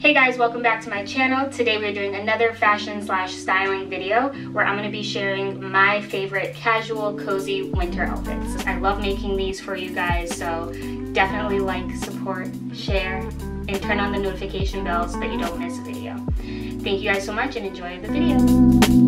Hey guys, welcome back to my channel. Today we're doing another fashion slash styling video where I'm going to be sharing my favorite casual, cozy winter outfits. I love making these for you guys, so definitely like, support, share, and turn on the notification bell so that you don't miss a video. Thank you guys so much and enjoy the video.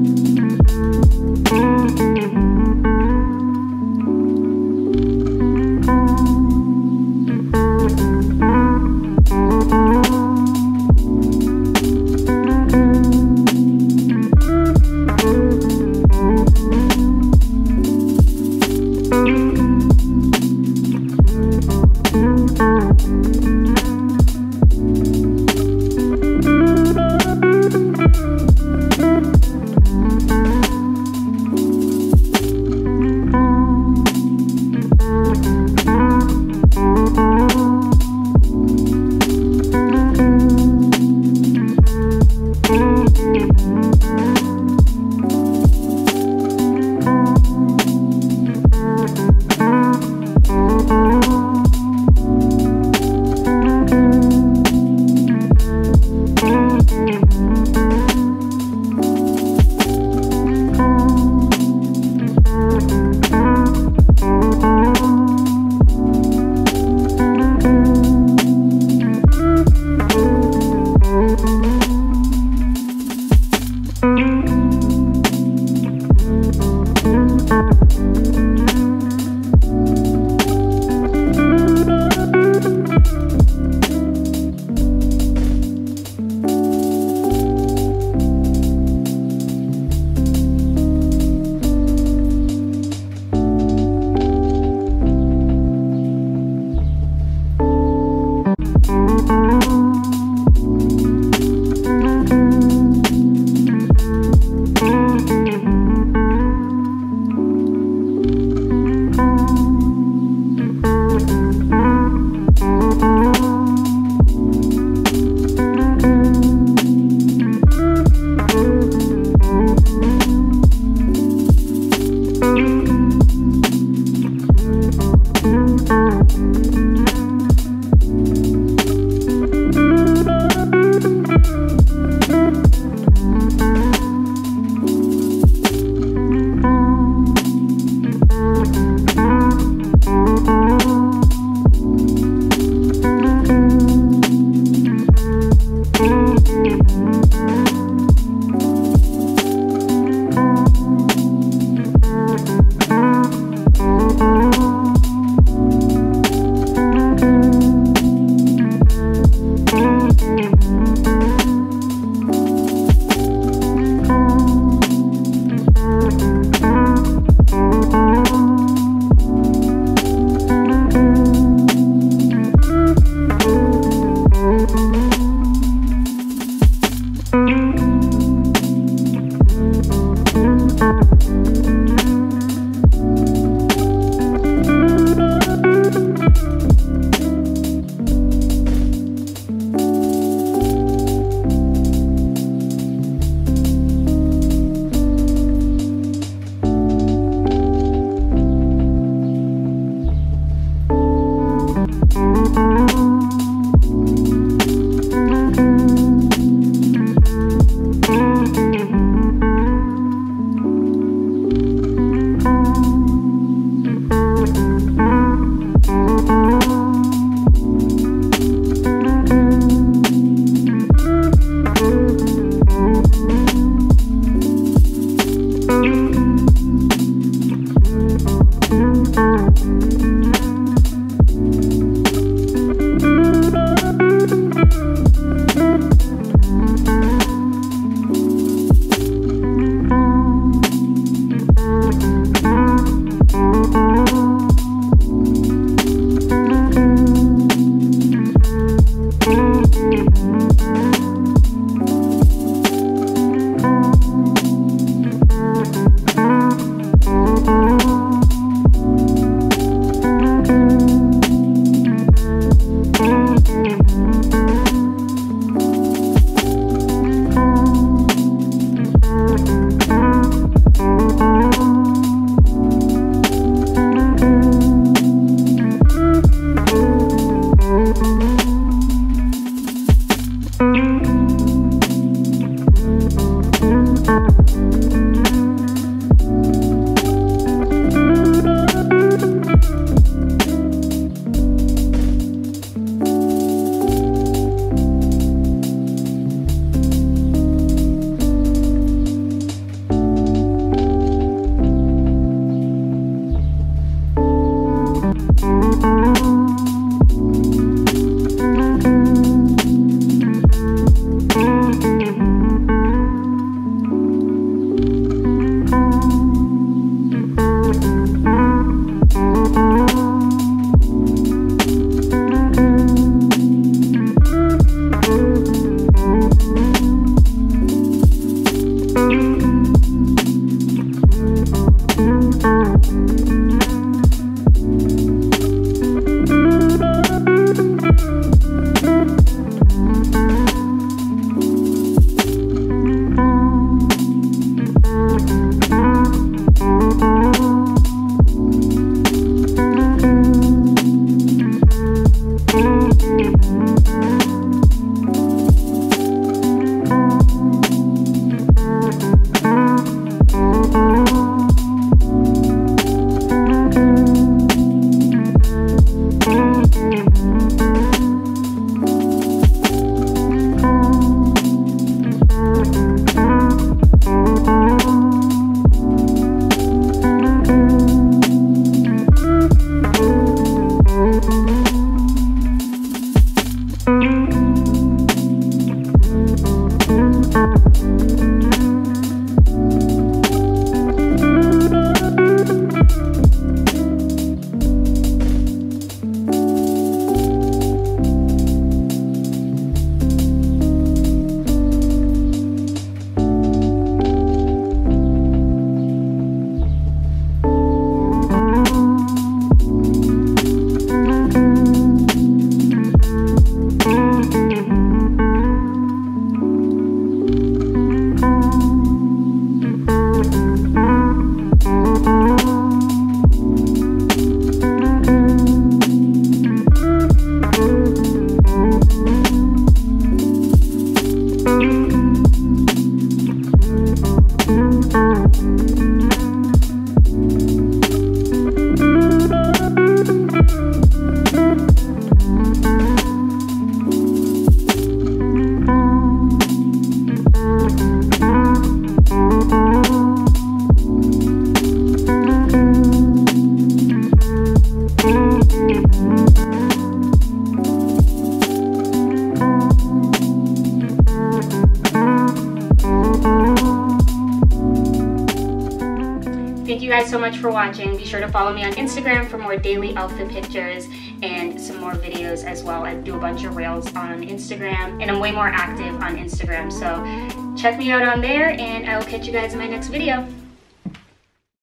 Guys so much for watching. Be sure to follow me on Instagram for more daily outfit pictures and some more videos as well. I do a bunch of reels on Instagram and I'm way more active on Instagram. So check me out on there and I will catch you guys in my next video.